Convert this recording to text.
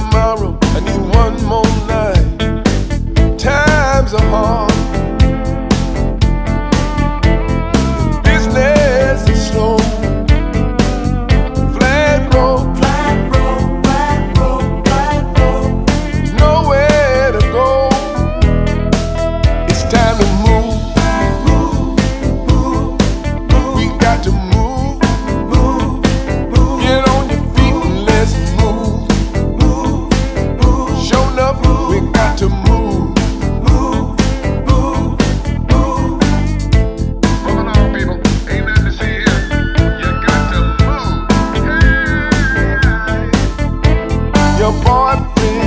tomorrow. Boyfriend